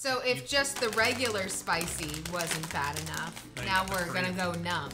So if just the regular spicy wasn't bad enough, Now now we're gonna go numb.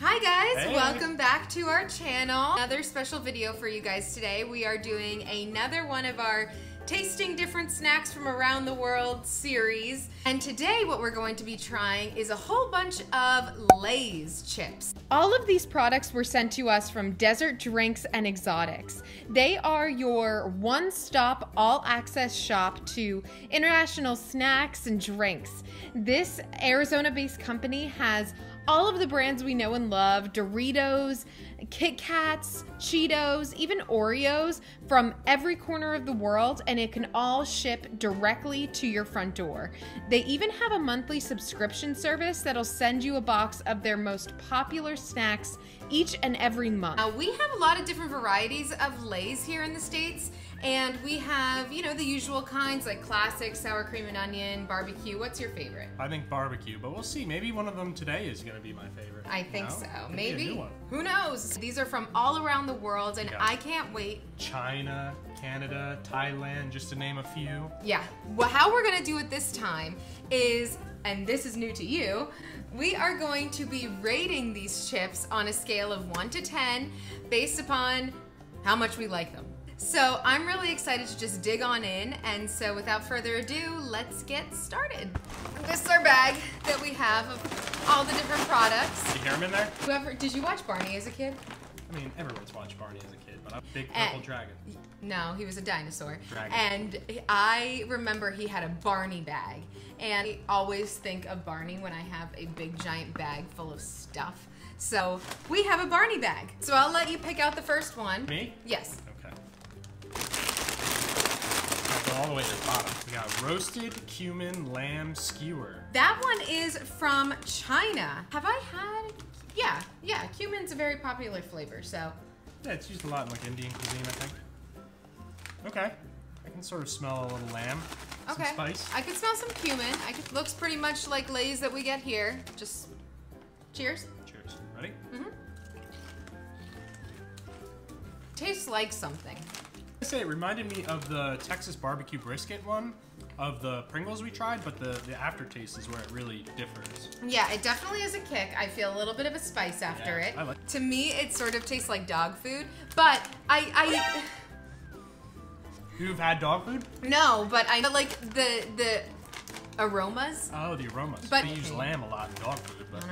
Hi guys, Hey. welcome back to our channel. Another special video for you guys today. We are doing another one of our tasting different snacks from around the world series. And today what we're going to be trying is a whole bunch of Lay's chips. All of these products were sent to us from Desert Drinks and Exotics. They are your one-stop all-access shop to international snacks and drinks. This Arizona-based company has all of the brands we know and love Doritos, Kit Kats, Cheetos, even Oreos from every corner of the world, and it can all ship directly to your front door. They even have a monthly subscription service that'll send you a box of their most popular snacks each and every month. Now, we have a lot of different varieties of Lay's here in the States. And we have, you know, the usual kinds like classic, sour cream and onion, barbecue. What's your favorite? I think barbecue, but we'll see. Maybe one of them today is gonna be my favorite. I think so. Could Maybe. Who knows? These are from all around the world, and Yeah. I can't wait. China, Canada, Thailand, just to name a few. Yeah. Well, how we're gonna do it this time is, and this is new to you, we are going to be rating these chips on a scale of 1 to 10 based upon how much we like them. So I'm really excited to just dig on in, and so without further ado, let's get started. This is our bag that we have of all the different products. Did you hear him in there? Whoever, did you watch Barney as a kid? I mean, everyone's watched Barney as a kid, but I'm a big Eh. purple dragon. No, he was a dinosaur. Dragon. And I remember he had a Barney bag. And I always think of Barney when I have a big giant bag full of stuff. So we have a Barney bag. So I'll let you pick out the first one. Me? Yes. All the way to the bottom. We got roasted cumin lamb skewer. That one is from China. Have I had? Yeah, yeah. Cumin's a very popular flavor. So Yeah, it's used a lot in like Indian cuisine, I think. Okay. I can sort of smell a little lamb. Some okay. spice. I could smell some cumin. I could looks pretty much like Lay's that we get here. Just cheers. Cheers. Ready? Mm-hmm. Tastes like something. Say it reminded me of the Texas barbecue brisket one of the Pringles we tried, but the, the aftertaste is where it really differs. Yeah, it definitely is a kick. I feel a little bit of a spice after Yeah, it. I like- To me, it sort of tastes like dog food, but I, I, You've had dog food? no, but I like the the aromas. Oh, the aromas. But- they use lamb a lot in dog food, but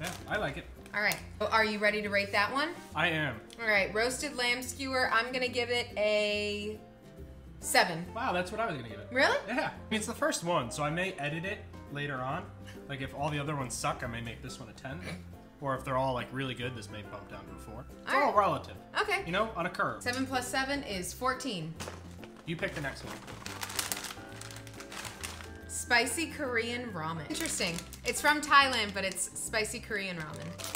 yeah, I like it. All right, So are you ready to rate that one? I am. All right, roasted lamb skewer. I'm gonna give it a seven. Wow, that's what I was gonna give it. Really? Yeah, I mean, it's the first one, so I may edit it later on. Like if all the other ones suck, I may make this one a 10. Or if they're all like really good, this may bump down to a 4. It's all, All right. relative. Okay. You know, on a curve. Seven plus seven is fourteen. You pick the next one. Spicy Korean ramen. Interesting. It's from Thailand, but it's spicy Korean ramen.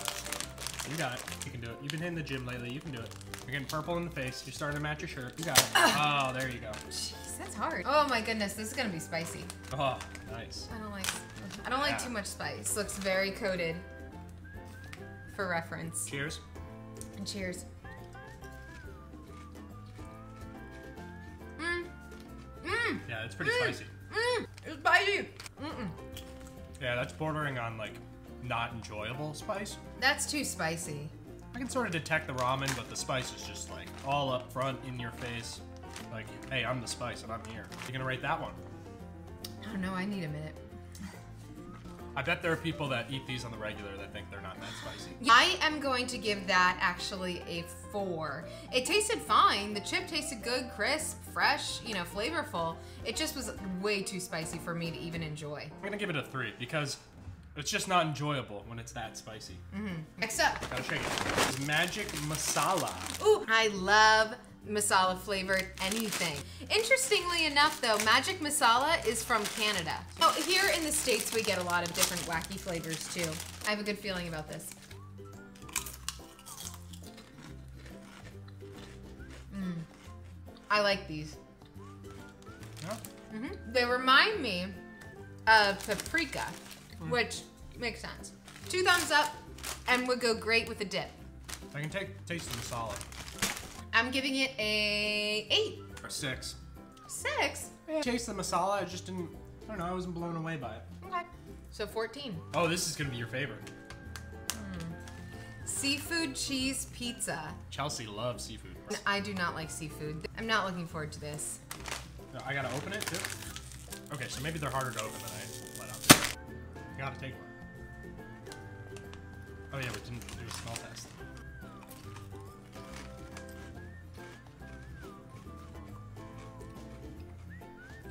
You got it. You can do it. You've been in the gym lately. You can do it. You're getting purple in the face. You're starting to match your shirt. You got it. Oh, there you go. Jeez, that's hard. Oh my goodness, this is gonna be spicy. Oh, nice. I don't like I don't like too much spice. Looks very coated. For reference. Cheers. And cheers. Mmm. Mmm. Yeah, it's pretty Mm. spicy. Mmm. It's spicy. Mm-mm. Yeah, that's bordering on like not enjoyable spice. That's too spicy. I can sort of detect the ramen, but the spice is just like all up front in your face. Like, hey, I'm the spice and I'm here. You're gonna rate that one. I don't know, I need a minute. I bet there are people that eat these on the regular that think they're not that spicy. I am going to give that actually a four. It tasted fine. The chip tasted good, crisp, fresh, you know, flavorful. It just was way too spicy for me to even enjoy. I'm gonna give it a three because it's just not enjoyable when it's that spicy. Mm -hmm. Next up, Gotta shake it. Magic masala. Ooh, I love masala flavored anything. Interestingly enough though, Magic Masala is from Canada. Oh, here in the States we get a lot of different wacky flavors too. I have a good feeling about this. Mm. I like these. Yeah? hmm They remind me of paprika, Mm. which makes sense. Two thumbs up and would go great with a dip. I can take taste the masala. I'm giving it a eight. Or six. Six? Yeah. Taste the masala. I just didn't. I don't know. I wasn't blown away by it. Okay. So 14. Oh, this is gonna be your favorite. Hmm. Seafood cheese pizza. Chelsea loves seafood. I do not like seafood. I'm not looking forward to this. I gotta open it too. Okay, so maybe they're harder to open than I let out. Gotta take one. Oh yeah, we didn't do a smell test.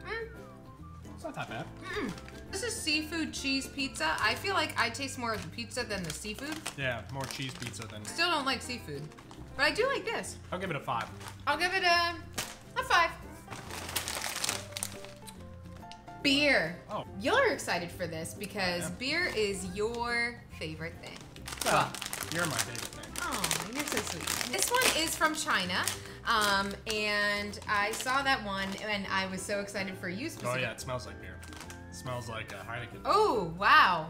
Mm, It's not that bad. This is seafood cheese pizza. I feel like I taste more of the pizza than the seafood. Yeah, more cheese pizza than. Still don't like seafood. But I do like this. I'll give it a five. I'll give it a, a five. Beer. Oh. You're excited for this because beer is your favorite thing. Well, you're my favorite thing. Oh, you're so sweet. This one is from China. Um, and I saw that one and I was so excited for you Oh specifically. yeah, it smells like beer. It smells like uh, Heineken. Oh, wow.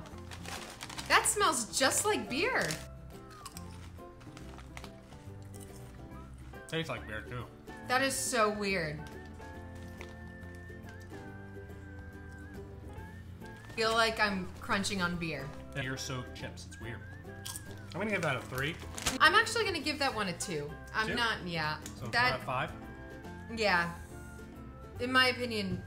That smells just like beer. Tastes like beer too. That is so weird. Feel like I'm crunching on beer. Beer soaked chips. It's weird. I'm gonna give that a three. I'm actually gonna give that one a two. I'm Two? not, yeah. So that, five. yeah. In my opinion,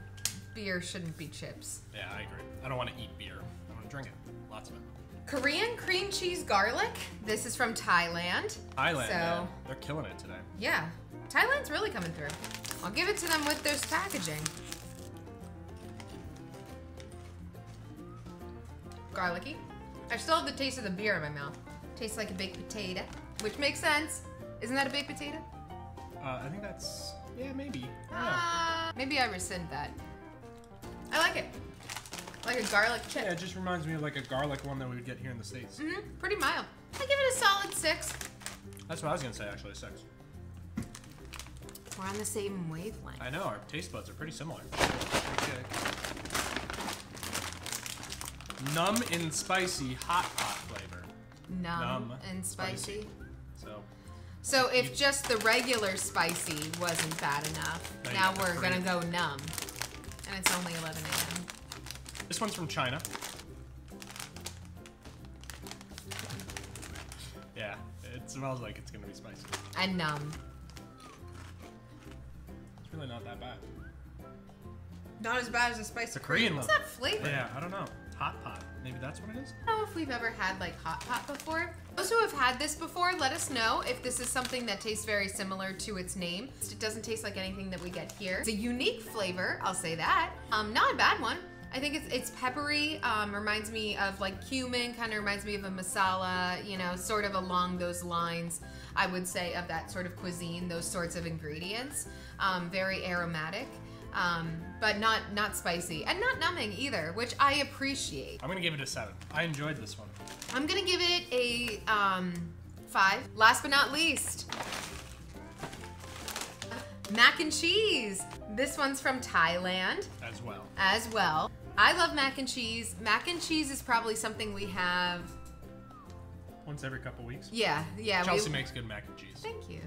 beer shouldn't be chips. Yeah, I agree. I don't want to eat beer. I want to drink it. Lots of it. Korean cream cheese garlic. This is from Thailand. Thailand, So- man, they're killing it today. Yeah, Thailand's really coming through. I'll give it to them with this packaging. Garlicky. I still have the taste of the beer in my mouth. Tastes like a baked potato, which makes sense. Isn't that a baked potato? Uh, I think that's yeah, maybe. I. Uh, maybe I rescind that. I like it. Like a garlic chip. Yeah, it just reminds me of like a garlic one that we would get here in the states. Mm hmm pretty mild. I give it a solid six. That's what I was gonna say actually. Six. We're on the same wavelength. I know our taste buds are pretty similar. Okay. Numb and spicy hot pot flavor. Numb, Numb, and spicy. spicy. So So if just the regular spicy wasn't bad enough, Now now we're gonna go numb. And it's only 11 a.m. this one's from China. Yeah, it smells like it's gonna be spicy. And numb. It's really not that bad. Not as bad as a spicy It's a Korean one. What's that flavor? Yeah, I don't know. Hot pot. Maybe that's what it is. I don't know if we've ever had like hot pot before. Those who have had this before, let us know if this is something that tastes very similar to its name. It doesn't taste like anything that we get here. It's a unique flavor, I'll say that. Um, not a bad one. I think it's it's peppery. Um, reminds me of like cumin. Kind of reminds me of a masala. You know, sort of along those lines. I would say of that sort of cuisine. Those sorts of ingredients. Um, very aromatic. Um, but not not spicy and not numbing either, which I appreciate. I'm gonna give it a seven. I enjoyed this one. I'm gonna give it a um, five. Last but not least, mac and cheese. This one's from Thailand as well. as well. I love mac and cheese. Mac and cheese is probably something we have. Once every couple weeks. Yeah, yeah. we- Chelsea makes good mac and cheese. Thank you.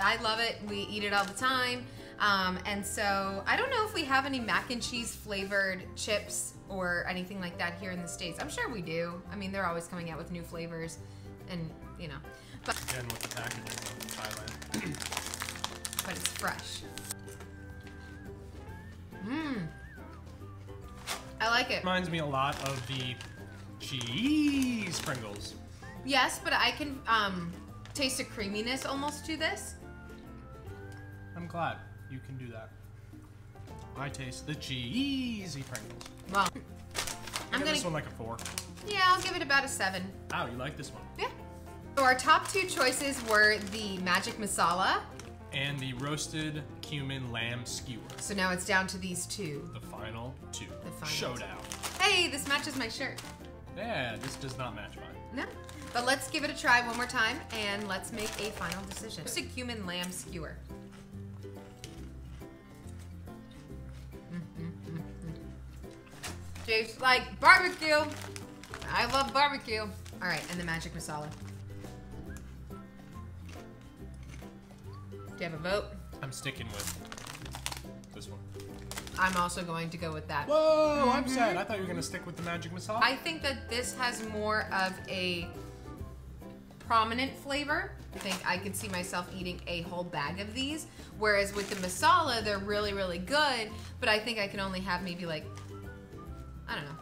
I love it. We eat it all the time. Um, and so I don't know if we have any mac and cheese flavored chips or anything like that here in the States. I'm sure we do. I mean, they're always coming out with new flavors and, you know, but, Again with the packaging from Thailand. but it's fresh. Mmm. I like it. Reminds me a lot of the cheese Pringles. Yes, but I can um, taste a creaminess almost to this. I'm glad you can do that. I taste the cheesy Pringles. Well, I'm give gonna, this one like a four. yeah, I'll give it about a seven. Wow, you like this one. Yeah. So our top two choices were the magic masala. And the roasted cumin lamb skewer. So now it's down to these two. The final two. The final Showdown. Hey, this matches my shirt. Yeah, this does not match mine. No. But let's give it a try one more time and let's make a final decision. Roasted cumin lamb skewer. Tastes like barbecue. I love barbecue. All right, and the magic masala. Do you have a vote? I'm sticking with this one. I'm also going to go with that. Whoa, I'm mm-hmm. sad. I thought you were gonna stick with the magic masala. I think that this has more of a prominent flavor. I think I could see myself eating a whole bag of these. Whereas with the masala, they're really, really good, but I think I can only have maybe like, I don't know,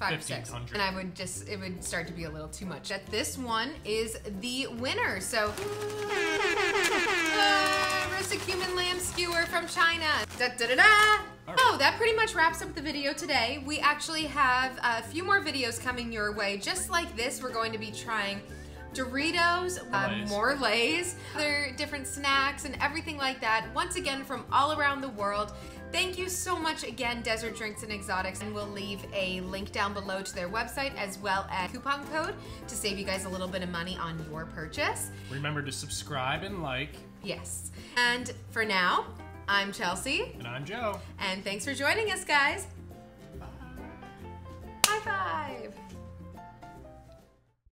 five or six. And I would just, it would start to be a little too much. That this one is the winner. So, uh, roasted cumin lamb skewer from China. Da da da da. Right. Oh, that pretty much wraps up the video today. We actually have a few more videos coming your way. Just like this, we're going to be trying Doritos, uh, Lay's. more Lay's, other different snacks, and everything like that. Once again, from all around the world. Thank you so much again, Desert Drinks and Exotics, and we'll leave a link down below to their website as well as coupon code to save you guys a little bit of money on your purchase. Remember to subscribe and like. Yes. And for now, I'm Chelsea, And I'm Joe. and thanks for joining us, guys. High five.